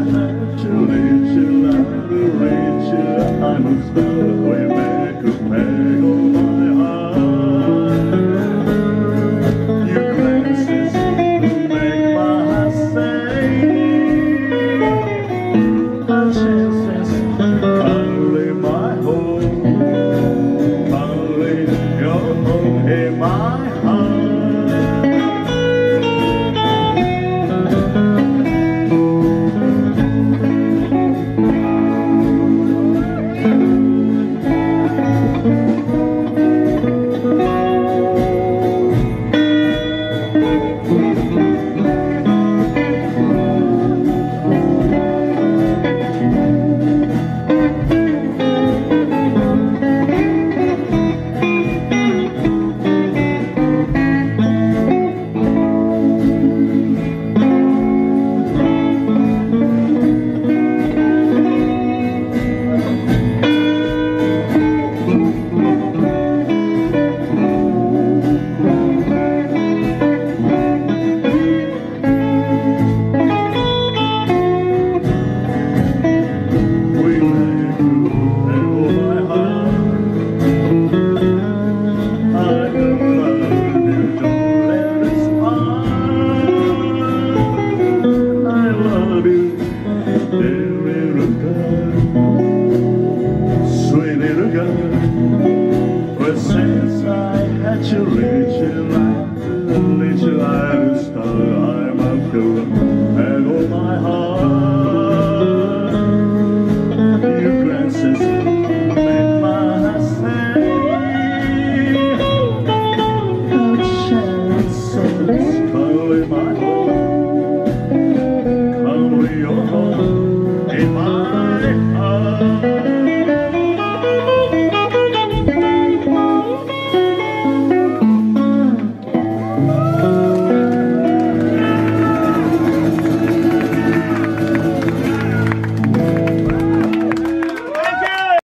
I had to leave I had to reach away. naturally.